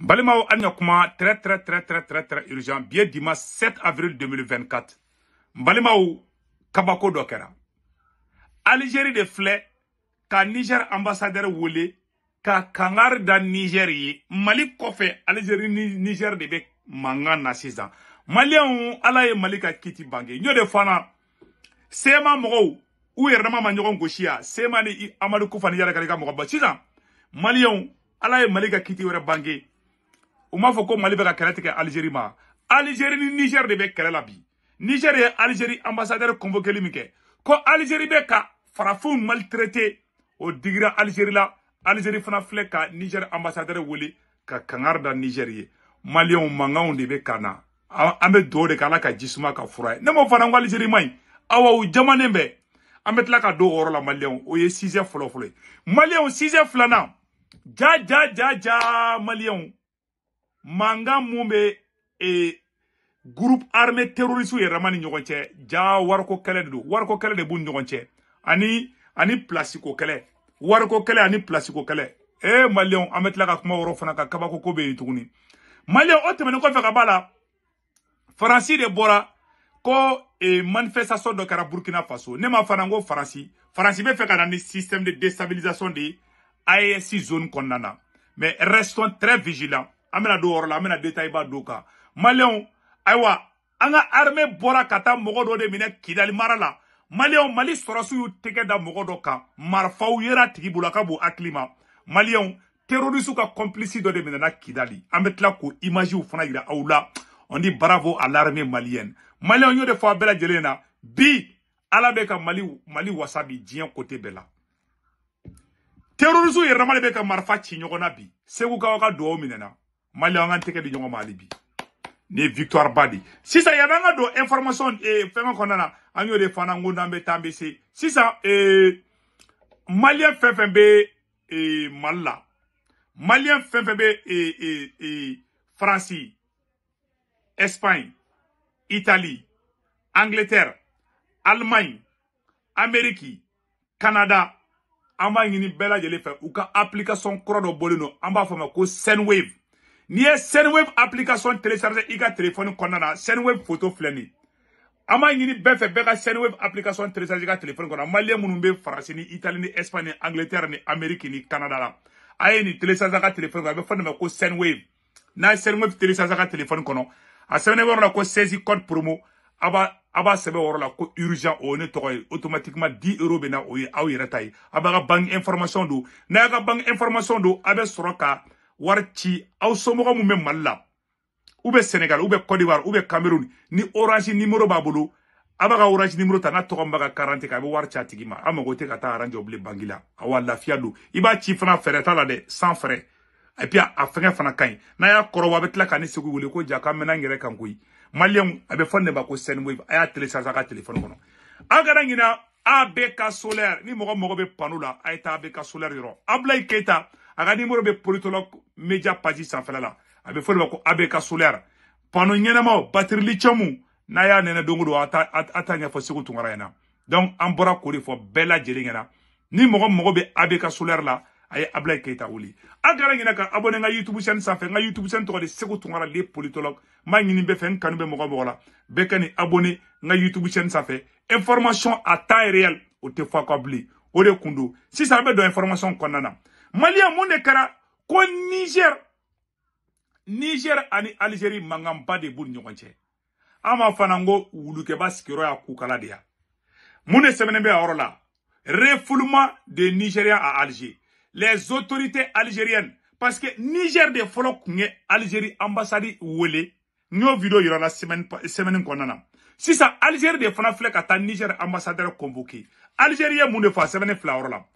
balimaw an très très très très très très urgent bien dimanche 7 avril 2024 balimaw kabako dɔ kɛra. Algérie de filɛ ka niger ambassadeur wele ka kangari da niger ye. Mali kɔfɛ algérie ni niger de bɛ mankan na sisan. Maliyɛnw ala ye mali ka kiti bange. Ɲo de fana sema mɔgɔw u yɛrɛ dama ma ɲɔgɔn sema ni amadu kufa ni yɛrɛ ka mɔgɔ ba. Sisan mali ka kiti wɛrɛ u m'a fɔ ko mali ka kɛlɛ tigɛ alizeri ma. Alizeri ni niger de kɛlɛ la bi. Niger ye alizeri ambassadeur min kɛ. Ko alizeri bɛ ka farafinw maltraité o digira alizeri la. Alizeri fana filɛ ka niger ambassadeur wele ka kangari da niger ye. Maliyɛnw mankanw de bɛ ka na. An bɛ dugawu de kɛ ala ka jisuma ka fura ye. Ne m'o fana alizeri man ɲi. Awa u jamanen bɛɛ an bɛ tila ka don o yɔrɔ la maliyɛnw o ye sisɛ fɔlɔ fɔlɔ ye. Maliyɛnw sisɛ filanan. Ja ja ja maliyɛnw mankan mun bɛ e, groupe armé terroriste yɛrɛma ni ɲɔgɔn cɛ ja wariko kɛlɛ de don de b'u ani ani plasiko kɛlɛ wariko kɛlɛ ani plasiko kɛlɛ e maliyɛnw an bɛ tila ka kuma fana kabako ko bɛ yen tuguni. Maliyɛnw o la de bɔra ko e, manifestation dɔ kɛra burkina faso. Ne ma fana ko faransi. Ni système de déstabilisation de ye zone kɔnɔna na. Mais restons très vigilants an bɛna don o yɔrɔ la an bɛna détail ba don kan. Maliyɛnw ayiwa de kidali mara la. Mali sɔrɔsiw y'u tɛgɛ da mɔgɔ dɔ kan. Marifaw yera tigi bolo a ka complice de minɛna kidali. An bɛ tila k'o images fana on dit bravo à l'armée malienne. Maliyɛnw y'o de fɔ a bi ala bɛ ka mali mali wasa bi diɲɛ côté bɛɛ la. Terroriste yɛrɛma de bɛ maliyɛnw an ka tɛgɛ di ɲɔgɔn ma ye victoire ba de sisan yanni an information eh, fɛngɛ kɔnɔna na an y'o de fana ko n'an bɛ taa an bɛ eh, maliyɛn fɛn fɛn bɛ eh, mali la. Maliyɛn eh, eh, eh, espagne italie angleterre allemagne amérique canada. An b'a ɲini bɛɛ lajɛlen fɛ. Application kɔrɔ dɔ bɔlen don. An fɔ ko senwave n'i ye senwave application télécharger i ka téléphone kɔnɔna na senwave photo filɛ nin an b'a ɲini bɛɛ senwave application télécharger i ka téléphone kɔnɔ maliyɛn minnu bɛ faransi ni itali ni espagne ni angleterre ni amérique ni canada la a ye nin télécharger a ka téléphone kɔnɔ a. Bɛ ko senwave n'a ye senwave télécharger a ka téléphone kɔnɔ a. Sɛbɛnnen bɛ yɔrɔ la ko 16 code promo. A b'a a b'a sɛbɛn o yɔrɔ ko urgent o ye ne tɔgɔ automatiquement 10 euros bɛ na o ye aw yɛrɛ ta ye information don n'a y'a ka information don a bɛ sɔrɔ wari ci aw somɔgɔ min bɛ la ou bɛ côte d'ivoire bɛ cameroun ni orange numéro b'a bolo a b'a ka orange numéro ta n'a tɔgɔ ka carte kan a bɛ wari ci a tigi ma. A mago tɛ ka la. Awa fana fɛɛrɛ sans frais. Et puis a fɛngɛ fana ka ɲi. N'a y'a kɔrɔbɔ a bɛ tila ka ko ja k'an mɛna n yɛrɛ kan koyi maliyɛnw a bɛ fɔ ko abk solaire ni mɔgɔ mɔgɔ bɛ pano la abk solaire yɔrɔ a ka numéro bɛ politologue media page sanfɛla la. A bɛ fɔ solaire. Pano ɲɛnamaw batterie lithium n'a y'a don o don a donc an bɔra k'o de ni mɔgɔ mɔgɔ bɛ abk solaire la a ye keyita wuli youtube chaîne youtube chaîne tɔgɔ de segu tunkara le politologue n b'a ɲini bɛɛ kanu bɛ youtube chaîne information à temps réel o tɛ fɔ a ka bilen. Information kɔnɔna na maliyɛn mun de ko niger. Niger ani algérie mankanba de b'u ni ɲɔgɔn cɛ an b'a fana ko wulukɛba sigiyɔrɔ y'a kukala de de refoulement de nigériens à alger. Les autorités algériennes parce que Niger de fɔlɔ ye Algérie ambassade wele n y'o video yira la semaine semaine kɔnɔna na sisan Algérie de fana filɛ ka Niger ambassadeur convoqué Algérie ye mun de fɔ a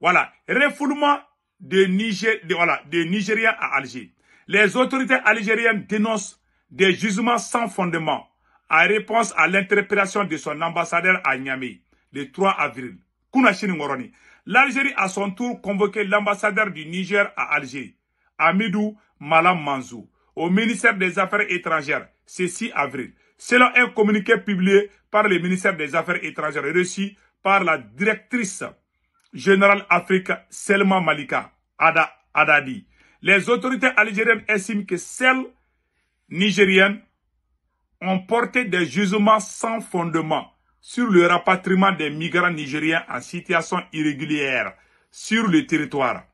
voilà refoulement de Niger de voilà de Nigériens à Alger. Les autorités algériennes dénoncent des jugements sans fondement en réponse à l'interpellation de son ambassadeur à Niamey le 3 avril. Kuna sini ngoroni L'Algérie a son tour convoqué l'ambassadeur du Niger à Alger, Amidou Malam Manzou, au ministère des Affaires étrangères, ce 6 avril. Selon un communiqué publié par le ministère des Affaires étrangères reçu par la directrice générale Afrique Selma Malika Ada, Adadi, les autorités algériennes estiment que celles nigériennes ont porté des jugements sans fondement sur le rapatriement des migrants nigériens en situation irrégulière sur le territoire.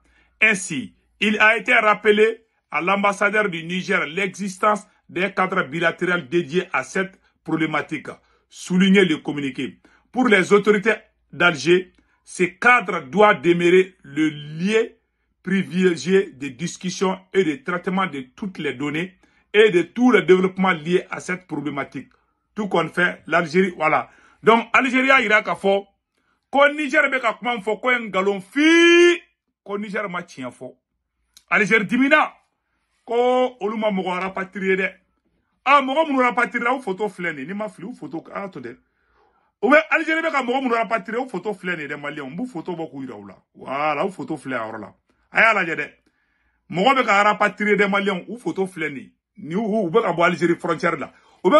Ainsi, il a été rappelé à l'ambassadeur du Niger l'existence d'un cadre bilatéral dédié à cette problématique, souligné le communiqué. Pour les autorités d'Alger, ce cadre doit demeurer le lieu privilégié de discussion et de traitement de toutes les données et de tous les développements liés à cette problématique. Tout qu'on fait, l'Algérie, voilà. Donc, Algérie a ira k'a fɔ, ko Niger bɛ ka kuma fɔ ko ye ngalon fi, ko Niger ma tiɲɛ fɔ. Algérie dimina, ko olu ma mɔgɔ rapatrier dɛ. Ah, mɔgɔ minnu rapatrier o photo filɛ nin, ni ma o photo, ah, dɛ. U bɛ Algérie bɛ ka mɔgɔ minnu rapatrier o photo filɛ nin dɛ maliyɛnw, n b'u photo bɔ k'u yira u la. Voilà, o photo filɛ a yɔrɔ la. A y'a lajɛ dɛ. Mɔgɔ bɛ u. Ni u frontière la. U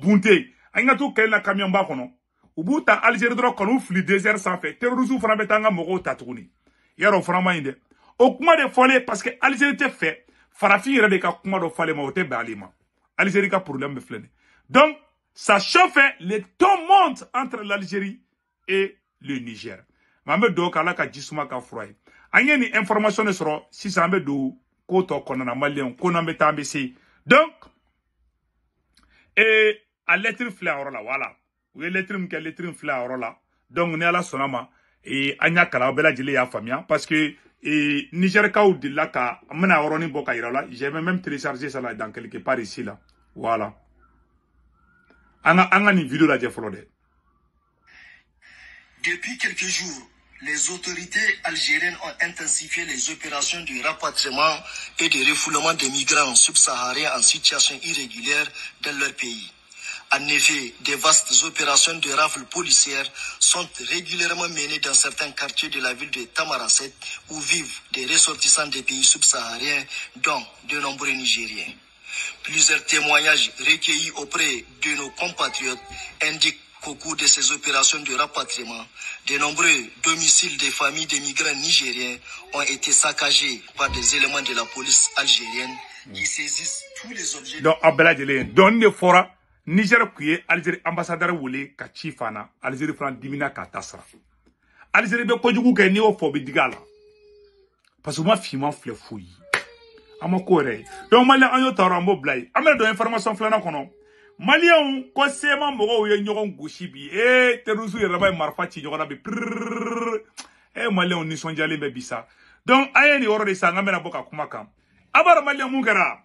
bunte. An t'u la camion ba kɔnɔ. u b'u ta désert sanfɛ terroristes fana bɛ taa an ka mɔgɔw ta tuguni yarɔ o fana ma ɲi dɛ o kuma de fɔlen parce que Algérie tɛ fɛ farafin yɛrɛ de ka kuma dɔ tɛ bɛn donc ça chauffe le ton monte entre l'Algérie et le Niger. Mais an bɛ dugawu kɛ Ala ka ji suma ka fura ye an ye nin information de sɔrɔ sisan an bɛ don ko tɔ kɔnɔna na maliyɛnw ko n'an bɛ taa an bɛ se donc ee a lettre yɔrɔ la voilà. Ye lettre kɛ lettre la donc ni ala sɔnna ma ee an y'a kalan aw bɛɛ lajɛlen y'a faamuya parce que ee nigɛrikaw delila ka n bɛna yɔrɔnin bɔ ka yira la j'ai même téléchargé ça là dans quelque part ici là. Voilà Depuis quelques jours, les autorités algériennes ont intensifié les opérations de rapatriement et de refoulement des migrants subsahariens en situation irrégulière dans leur pays. En effet, des vastes opérations de rafle policière sont régulièrement menées dans certains quartiers de la ville de Tamaracet où vivent des ressortissants des pays subsahariens, dont de nombreux Nigériens. Plusieurs témoignages recueillis auprès de nos compatriotes indiquent qu'au cours de ces opérations de rapatriement, de nombreux domiciles des familles des migrants nigériens ont été saccagés par des éléments de la police algérienne qui saisissent tous les objets. donc donc nin de fɔra niger kun ye algérie ambassadeur wele ka ci algérie fana dimina k'a algérie bɛ kojugu kɛ n'i y'o fɔ o bɛ digi a parce que ma finman filɛ an ma ko donc maliyɛn an y'o ta yɔrɔ an b'o bila yen an bɛna don information filanan kɔnɔ maliyɛnw ko sema mɔgɔw ye ɲɔgɔn gosi bi. Ee terroristes yɛrɛ dama ye marifa ci ɲɔgɔn na bi. Pirrrr ee maliyɛnw nisɔndiyalen bɛ bi sa donc an ye nin yɔrɔ de sa an bɛna bɔ ka kuma kan a b'a dɔn maliyɛn mun kɛra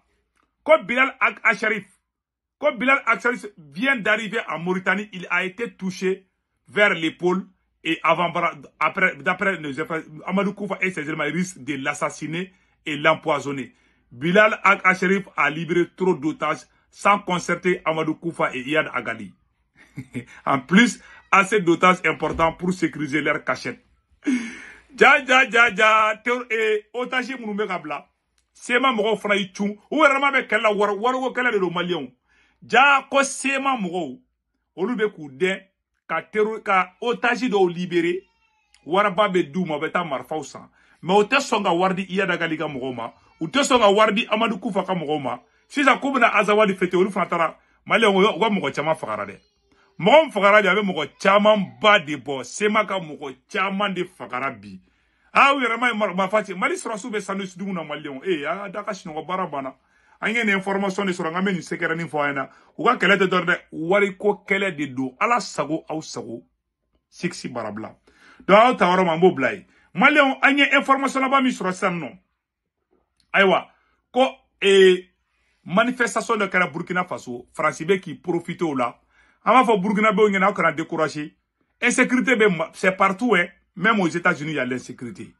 ko bilal acharif Quand Bilal Aksari vient d'arriver en Mauritanie, il a été touché vers l'épaule et avant, après, d'après Amadou Koufa et ses éléments, il risque de l'assassiner et l'empoisonner. Bilal Acharif a libéré trop d'otages sans concerter Amadou Koufa et Iyad Agali. en plus, assez d'otages importants pour sécuriser leur cachette. Ja, ja, ja, ja, et otage mounoumé kabla. Sema mɔgɔw fana y'i cun u yɛrɛ ma bɛ kɛlɛ la wari wariko kɛlɛ de maliyɛnw ja ko sema mɔgɔw olu bɛ k'u dɛn ka ka otage dɔw libéré waraba bɛ d'u ma u mɛ u tɛ sɔn ka wari di iyadagali ka amadu kufa ka ma sisan k'u bɛna fete olu fana taara maliyɛnw u ka fagara dɛ mɔgɔ min fagara de bɔ sema ka mɔgɔ de fagara bi ah u yɛrɛ ma ye marifa ci mali sɔrɔsiw bɛ sanu dugu na ee information de sɔrɔ n ka bɛ nin sɛgɛrɛnin fɔ an wariko de don ala sago aw sago. Aw ta maliyɛnw an ye information laban min sɔrɔ sisan nɔ ayiwa ko ee manifestation dɔ kɛra burkina faso faransi bɛ k'i profite o la an b'a fɔ burkinabɛw ɲɛna aw kana décourager insécurité bɛ c'est partout ouais même aux États-Unis il y a l'insécurité.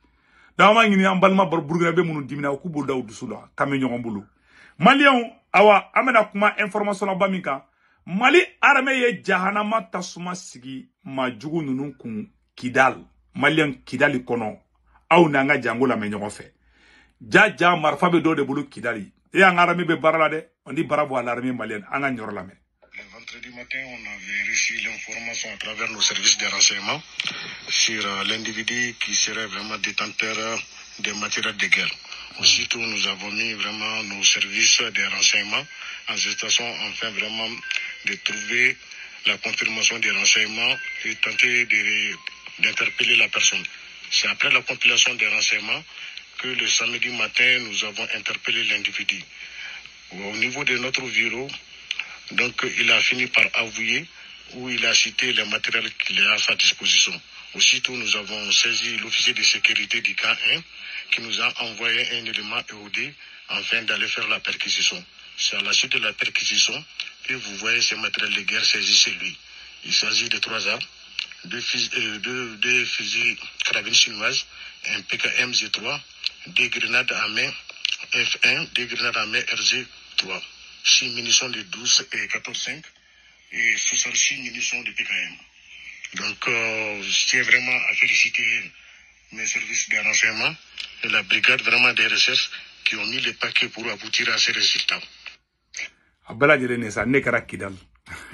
Donc an b'a ɲini an balima burkinabɛ minnu dimina u k'u b'o da u dusu la bolo awa an bɛna kuma information laba min kan mali armée ye jahanama tasuma sigi majugu ninnu kun kidal maliyɛn kidali kɔnɔ de kidali. On dit bravo à l'armée malienne Le vendredi matin, on avait reçu l'information à travers nos services de renseignement sur euh, l'individu qui serait vraiment détenteur euh, des matériels de guerre. Aussitôt, nous avons mis vraiment nos services des renseignements en gestation afin vraiment de trouver la confirmation des renseignements et tenter de- d'interpeller la personne. C'est après la compilation des renseignements que le samedi matin, nous avons interpellé l'individu. Au niveau de notre bureau, donc il a fini par avouer où il a cité les matériels qu'il a à sa disposition. Aussitôt, nous avons saisi l'officier de sécurité du camp 1 qui nous a envoyé un élément EOD afin d'aller faire la perquisition. C'est à la suite de la perquisition que vous voyez ces matériels de guerre saisis chez lui. Il s'agit de trois armes, deux fusils, euh, carabines chinoises, un PKM Z3, des grenades à main F1, des grenades à main RG3, six munitions de 12 et 14,5 et 66 munitions de PKM. Donc, euh, je tiens vraiment à féliciter mes services de renseignement et la brigade vraiment des recherches qui ont mis les paquets pour aboutir à ces résultats.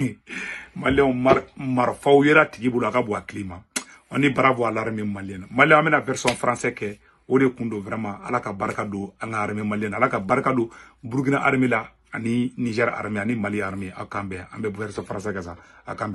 maliyɛnw mar marifaw yera tigi bolo a ka a tigi ma on ni bravo à l'armée malienne an bɛna version français kɛ o de kun don vraiment ala ka barika do an ka armée malienne ala ka barika do burkina armée la ani niger armée ani mali armée a kan bɛn an bɛ version français kɛ sa a kan